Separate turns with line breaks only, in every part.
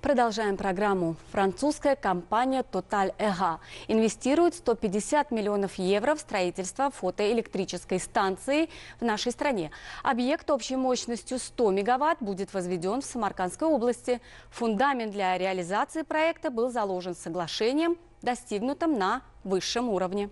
Продолжаем программу. Французская компания Total Ega инвестирует 150 миллионов евро в строительство фотоэлектрической станции в нашей стране. Объект общей мощностью 100 мегаватт будет возведен в Самаркандской области. Фундамент для реализации проекта был заложен соглашением, достигнутым на высшем уровне.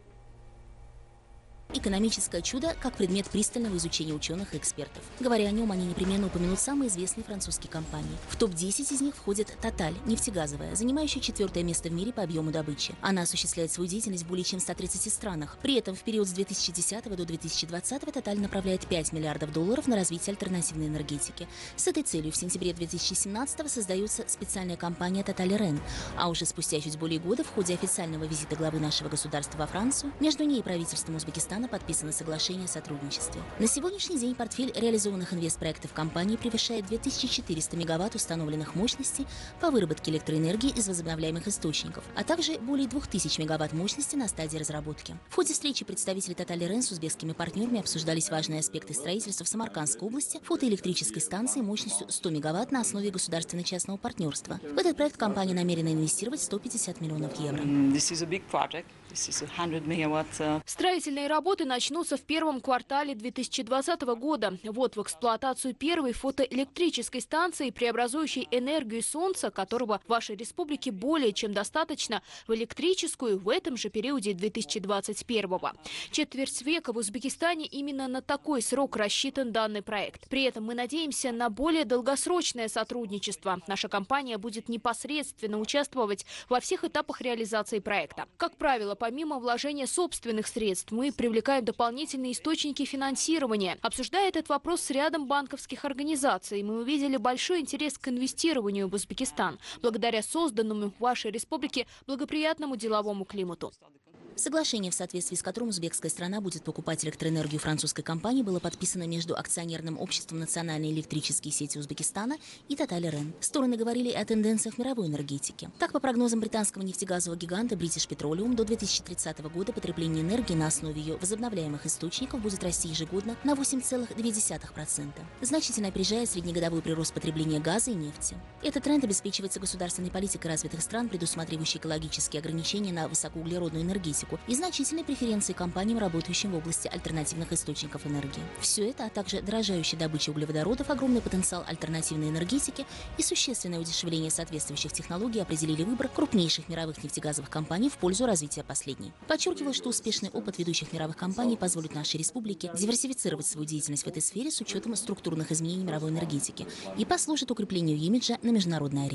Экономическое чудо как предмет пристального изучения ученых и экспертов. Говоря о нем, они непременно упомянут самые известные французские компании. В топ-10 из них входит Total, нефтегазовая, занимающая четвертое место в мире по объему добычи. Она осуществляет свою деятельность в более чем 130 странах. При этом в период с 2010 до 2020 Total направляет 5 миллиардов долларов на развитие альтернативной энергетики. С этой целью в сентябре 2017 создается специальная компания Total Ren, а уже спустя чуть более года в ходе официального визита главы нашего государства во Францию между ней и правительством Узбекистана Подписано соглашение о сотрудничестве. На сегодняшний день портфель реализованных инвестпроектов компании превышает 2400 мегаватт установленных мощностей по выработке электроэнергии из возобновляемых источников, а также более 2000 мегаватт мощности на стадии разработки. В ходе встречи представители Total Рен с узбекскими партнерами обсуждались важные аспекты строительства в Самаркандской области фотоэлектрической станции мощностью 100 мегаватт на основе государственно-частного партнерства. В этот проект компания намерена инвестировать 150 миллионов евро.
Uh, Строительные работы начнутся в первом квартале 2020 года. Вот в эксплуатацию первой фотоэлектрической станции, преобразующей энергию солнца, которого в вашей республике более чем достаточно, в электрическую в этом же периоде 2021 -го. Четверть века в Узбекистане именно на такой срок рассчитан данный проект. При этом мы надеемся на более долгосрочное сотрудничество. Наша компания будет непосредственно участвовать во всех этапах реализации проекта. Как правило, помимо вложения собственных средств, мы привлекаем дополнительные источники финансирования. Обсуждая этот вопрос с рядом банковских организаций, мы увидели большой интерес к инвестированию в Узбекистан, благодаря созданному в вашей республике благоприятному деловому климату.
Соглашение, в соответствии с которым узбекская страна будет покупать электроэнергию французской компании, было подписано между акционерным обществом Национальной электрические сети Узбекистана и Total Рен. Стороны говорили о тенденциях мировой энергетики. Так, по прогнозам британского нефтегазового гиганта British Petroleum, до 2030 года потребление энергии на основе ее возобновляемых источников будет расти ежегодно на 8,2%, значительно опережая среднегодовой прирост потребления газа и нефти. Этот тренд обеспечивается государственной политикой развитых стран, предусматривающей экологические ограничения на высокоуглеродную энергетику, энергетику и значительные преференции компаниям, работающим в области альтернативных источников энергии. Все это, а также дорожающая добыча углеводородов, огромный потенциал альтернативной энергетики и существенное удешевление соответствующих технологий определили выбор крупнейших мировых нефтегазовых компаний в пользу развития последней. Подчеркиваю, что успешный опыт ведущих мировых компаний позволит нашей республике диверсифицировать свою деятельность в этой сфере с учетом структурных изменений мировой энергетики и послужит укреплению имиджа на международной арене.